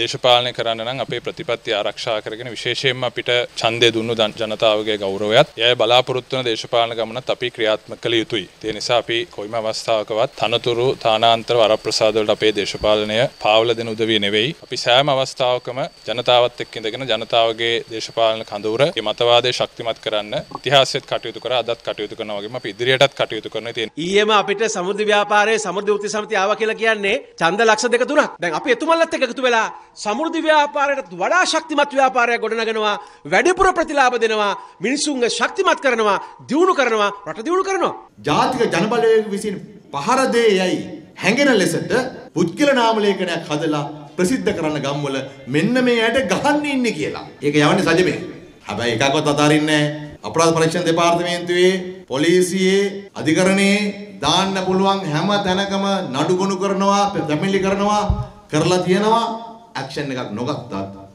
දේශපාලනය කරන්න නම් අපේ ප්‍රතිපත්ති ආරක්ෂා කරගෙන විශේෂයෙන්ම අපිට ඡන්දය දුන්නු ජනතාවගේ ගෞරවයත් එයයි බලාපොරොත්තු වන දේශපාලන ගමනත් අපි ක්‍රියාත්මක කළ යුතුයි. ඒ නිසා අපි කොයිම අවස්ථාවකවත් තනතුරු තානාන්තර වරප්‍රසාද වලට අපේ දේශපාලනය පාවල දෙන උදවිය නෙවෙයි. අපි සෑම අවස්ථාවකම ජනතාවත් එක්ක ඉඳගෙන ජනතාවගේ දේශපාලන කඳවුර ඒ මතවාදය ශක්තිමත් කරන්න ඉතිහාසෙත් කටයුතු කර අදත් කටයුතු කරනවා වගේම අපි ඉදිරියටත් කටයුතු කරනවා. ඉතින් ඊයේම අපිට සමුද්‍ර ව්‍යාපාරයේ සමුද්‍ර වෘත්ති සමිතිය ආවා කියලා කියන්නේ ඡන්ද ලක්ෂ දෙක තුනක්. දැන් අපි එතුමන්ලත් එක්ක එකතු වෙලා සමෘද්ධි ව්‍යාපාරයට වඩා ශක්තිමත් ව්‍යාපාරයක් ගොඩනගනවා, වැඩිපුර ප්‍රතිලාභ දෙනවා, මිනිසුන්ගේ ශක්තිමත් කරනවා, දියුණු කරනවා, රට දියුණු කරනවා. ජාතික ජනබලවේග විසින් පහර දේ යයි හැඟෙන ලෙසට පුද්ගල නාම ලේඛනයක් හදලා ප්‍රසිද්ධ කරන ගම්වල මෙන්න මේ ඇයට ගහන්න ඉන්නේ කියලා. ඒක යවන්නේ සජමේ. හැබැයි එකක්වත් අතාරින්නේ නැහැ. අපරාධ පරීක්ෂණ දෙපාර්තමේන්තුවේ පොලිසියේ අධිකරණයේ දාන්න පුළුවන් හැම තැනකම නඩුගුණු කරනවා, පැමිණිලි කරනවා, කරලා තියෙනවා. ඇක්ෂන් එකක් නොගත්තත්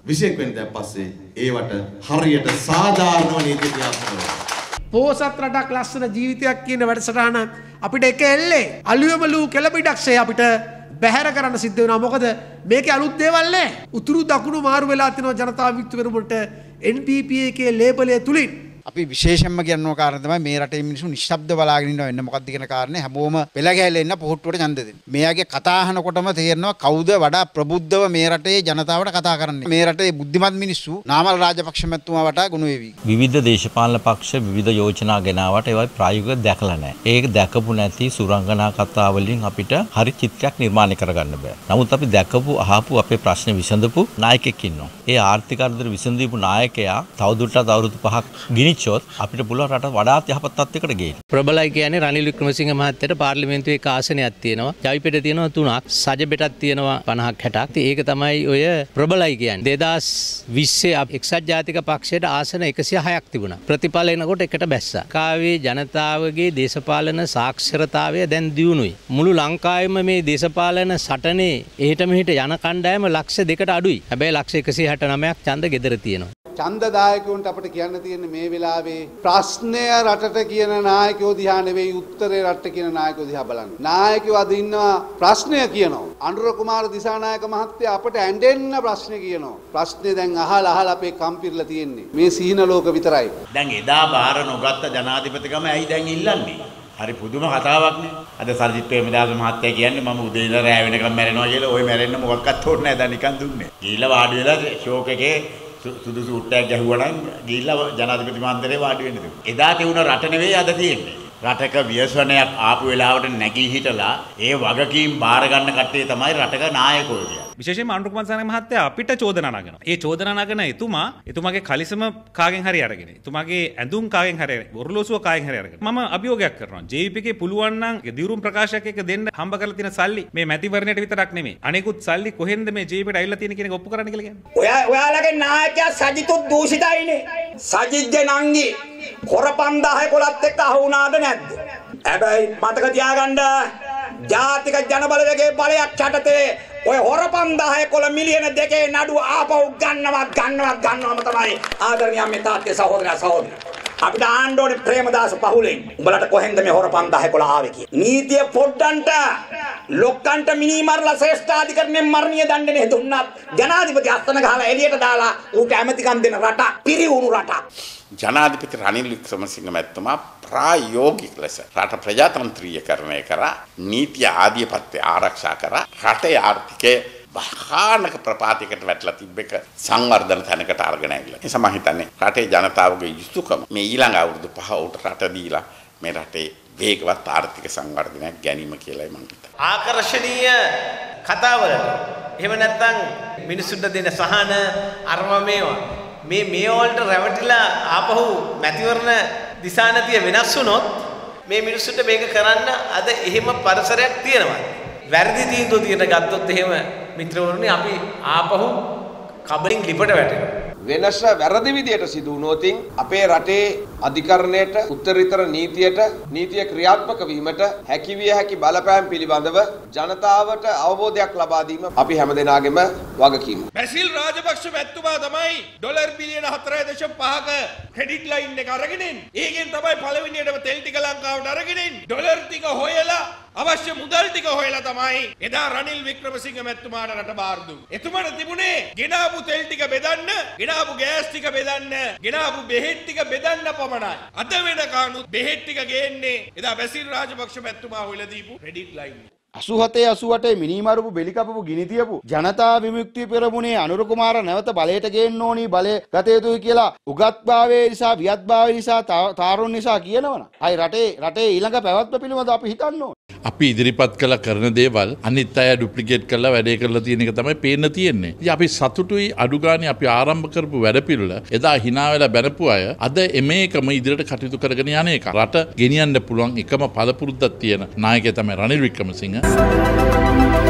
21 වෙනිදා පස්සේ ඒවට හරියට සාධාරණව නීති ක්‍රියාත්මක වෙනවා. පෝසත් රටක් ලස්සන ජීවිතයක් කියන වැඩසටහන අපිට එක එල්ලේ. අලුයමලු කෙලපිඩක්ෂේ අපිට බැහැර කරන්න සිද්ධ වෙනවා. මොකද මේක අලුත් දේවල් නෑ. උතුරු දකුණු මාරු වෙලා තිනවා ජනතාව වික්තු වෙනකොට NPP එකේ ලේබලය තුලින්. අපි විශේෂයෙන්ම කියනවා කාරණා තමයි මේ රටේ මිනිස්සු නිශ්ශබ්ද බලාගෙන ඉන්නවා වෙන මොකක්ද කියන කාරණේ හැමෝම පෙළ ගැහෙලා ඉන්න පොහොට්ටුවට ඡන්ද දෙන්න. මෙයාගේ කතා අහනකොටම තේරෙනවා කවුද වඩා ප්‍රබුද්ධව මේ රටේ ජනතාවට කතා කරන්නේ. මේ රටේ බුද්ධිමත් මිනිස්සු නාමල් රාජපක්ෂ මැතිතුමා වටා ගුණ වේවි. විවිධ දේශපාලන පක්ෂ විවිධ යෝජනා ගෙනාවට ඒවා ප්‍රායෝගිකව දැකලා නැහැ. ඒක දැකපු නැති සුරංගනා කතා වලින් අපිට හරි චිත්‍රයක් නිර්මාණය කරගන්න බෑ. නමුත් අපි දැකපු අහපු අපේ ප්‍රශ්න විසඳපු නායකයෙක් ඉන්නවා. ඒ ආර්ථික අර්ධර විසඳීපු නායකයා තවදුරටත් අවුරුදු පහක් ගිනිච්චොත් අපිට පුළුවන් රට වඩාත් යහපත් තත්යකට ගේන්න. ප්‍රබලයි කියන්නේ රනිල් වික්‍රමසිංහ මහත්තයට පාර්ලිමේන්තුවේ එක ආසනයක් තියෙනවා. ජවිපෙට තියෙනවා තුනක්, සජබෙටත් තියෙනවා 50ක් 60ක්. ඒක තමයි ඔය ප්‍රබලයි කියන්නේ. 2020 එක්සත් ජාතික පක්ෂයට ආසන 106ක් තිබුණා. ප්‍රතිඵල එනකොට එකට බැස්සා. කාවේ ජනතාවගේ දේශපාලන සාක්ෂරතාවය දැන් දියුණුයි. මුළු ලංකාවෙම මේ දේශපාලන සටනේ එහෙට මෙහෙට යන කණ්ඩායම ලක්ෂ දෙකට අඩුයි. හැබැයි ලක්ෂ 169ක් ඡන්ද ගෙදර තියෙනවා. ඡන්දදායකයන්ට අපිට කියන්න තියෙන්නේ මේ වෙලාවේ ප්‍රශ්නය රටට කියන නායකයෝ දිහා නෙවෙයි උත්තරේ රටට කියන නායකයෝ දිහා බලන්න. නායකයෝ අද ඉන්නවා ප්‍රශ්නය කියනවා. අනුර කුමාර දිසානායක මහත්තයා අපට ඇඬෙන්න ප්‍රශ්නේ කියනවා. ප්‍රශ්නේ දැන් අහලා අහලා අපේ කම්පිරලා තියෙන්නේ. මේ සීන ලෝක විතරයි. දැන් එදා බාර නොගත්ත ජනාධිපතිකම ඇයි දැන් ඉල්ලන්නේ? හරි පුදුම කතාවක්නේ. අද සර්ජිත් ප්‍රේමදාස මහත්තයා කියන්නේ මම උදේ ඉඳලා රැ වෙනකම් මැරෙනවා කියලා. ওই මැරෙන්න මොකක්වත් ඕනේ නැහැ. දැන් නිකන් දුන්නේ. ගිහිල්ලා වාඩි වෙලා ෂෝක් එකේ සුදු සූට්ටයක් ගැහුවා නම් ගිහිල්ලා ජනාධිපති මන්දිරේ වාඩි වෙන්න තිබුණා. එදා තිබුණ රට නෙවෙයි අද තියෙන්නේ. රටක ව්‍යසනයක් ආපු වෙලාවට නැගී හිටලා ඒ වගකීම් බාර ගන්න කට්ටිය තමයි රටක නායකයෝ කියන්නේ. විශේෂයෙන්ම අනුර කුමාර සානක මහත්තයා අපිට චෝදනා නගනවා. ඒ චෝදනා නගන එතුමා එතුමාගේ කලිසම කාගෙන් හරි අරගෙන, එතුමාගේ ඇඳුම් කාගෙන් හරි අරගෙන, ඔරලෝසුව කාගෙන් හරි අරගෙන. මම අභියෝගයක් කරනවා. JVP එකේ පුළුවන් නම් දියුරුම් ප්‍රකාශයක් එක දෙන්න හම්බ කරලා තියෙන සල්ලි මේ මැතිවරණයට විතරක් නෙමෙයි. අනෙකුත් සල්ලි කොහෙන්ද මේ JVP එකට ඇවිල්ලා තියෙන කියන එක ඔප්පු කරන්න කියලා කියන්නේ. ඔයා ඔයාලගේ නායකයා සජිතුත් දූෂිතයිනේ. සජිත්ගේ නංගි හොරපන් 10 කොලත් එක්ක අහු වුණාද නැද්ද? හැබැයි මතක තියාගන්න ජාතික ජනබලවේගයේ බලයක් යටතේ ඔය හොරපන් 10 කොල මිලියන දෙකේ නඩුව ආපහු ගන්නවත් ගන්නවත් ගන්නවම තමයි ආදරණීය මේ තාත්තේ සහෝදරයා සහෝදරයා. අපිට ආන්න ඕනේ ප්‍රේමදාස පහුලෙන්. උඹලට කොහෙන්ද මේ හොරපන් 10 කොල ආවේ කිය. නීතිය පොඩ්ඩන්ට ලොක්කන්ට මිනි මරලා ශ්‍රේෂ්ඨාධිකරණයෙන් මරණීය දඬුවම දුන්නත් ජනාධිපති අස්තන ගහලා එළියට දාලා ඌට ඇමතිකම් දෙන රටක් පිරිවුණු රටක්. ජනාධිපති රනිල් වික්‍රමසිංහ මැතිතුමා ප්‍රායෝගික ලෙස රට ප්‍රජාතන්ත්‍රීයකරණය කරා නීතිය ආධිපත්‍ය ආරක්ෂා කරා රටේ ආර්ථිකය භයානක ප්‍රපාතයකට වැටලා තිබ්බ එක සංවර්ධන තැනකට අරගෙන ඇවිල්ලා. ඒ සමා හිතන්නේ රටේ ජනතාවගේ යුතුයකම මේ ඊළඟ අවුරුදු පහ උට රට දීලා මේ රටේ වේගවත් ආර්ථික සංවර්ධනයක් ගැනීම කියලායි මම හිතන්නේ. ආකර්ශනීය කතාවලට එහෙම නැත්නම් මිනිසුන්ට දෙන සහන අරම මේවා මේ මේ වලට රැවටිලා ආපහු මැතිවරණ දිසානතිය වෙනස් වුණොත් මේ මිනිස්සුන්ට මේක කරන්න අද එහෙම පරිසරයක් තියෙනවා. වැරදි තීන්දුව තියෙන ගත්තොත් එහෙම මිත්‍රවරුනි අපි ආපහු කබලින් ලිපට වැටෙනවා. වෙනස වැරදි විදියට සිදු වුණොත් අපේ රටේ අධිකරණයට උත්තරීතර නීතියට නීතිය ක්‍රියාත්මක වීමට හැකිවිය හැකි බලපෑම් පිළිබඳව ජනතාවට අවබෝධයක් ලබා දීම අපි හැමදෙනාගේම වගකීම. බැසිල් රාජපක්ෂ මැත්තුමා තමයි ඩොලර් බිලියන 4.5ක ක්‍රෙඩිට් ලයින් එක අරගෙන එන්නේ. ඒකෙන් තමයි පළවෙනියටම තෙල් ටික ලංකාවට අරගෙන එන්නේ. ඩොලර් ටික හොයලා අවශ්‍ය මුදල් ටික හොයලා තමයි එදා රනිල් වික්‍රමසිංහ මැතිතුමාට රට බාර දුන්නේ. එතුමාට තිබුණේ ගෙනාපු තෙල් ටික බෙදන්න, ගෙනාපු ගෑස් ටික බෙදන්න, ගෙනාපු බෙහෙත් ටික බෙදන්න පමණයි. අද වෙනකනුත් බෙහෙත් ටික ගේන්නේ එදා බැසිල් රාජපක්ෂ මැතිතුමා හොයලා දීපු ක්‍රෙඩිට් ලයින් එක. අසුහතේ අසුවටේ මිනිමරුපු බෙලිකපපු ගිනිතියපු ජනතා විමුක්තිය පෙරමුණේ අනුර කුමාර නැවත බලයට ගේන්න ඕනි බලය ගත යුතුයි කියලා උගත්භාවය නිසා වියත්භාවය නිසා තාරුන් නිසා කියනවන. අයි රටේ රටේ ඊළඟ පැවැත්ම පිළිබඳ අපි හිතන්න ඕන. අපි ඉදිරිපත් කළ කරන දේවල් අනිත් අය ඩුප්ලිකේට් කරලා වැඩේ කරලා තියෙන එක තමයි පේන්න තියෙන්නේ. ඉතින් අපි සතුටුයි අඩුගානේ අපි ආරම්භ කරපු වැඩපිළිවෙල එදා hina වෙලා බැනපු අය අද එමේකම ඉදිරියට කටයුතු කරගෙන යන එක. රට ගෙනියන්න පුළුවන් එකම පළපුරුද්දක් තියෙන නායකයා තමයි රනිල් වික්‍රමසිංහ. Música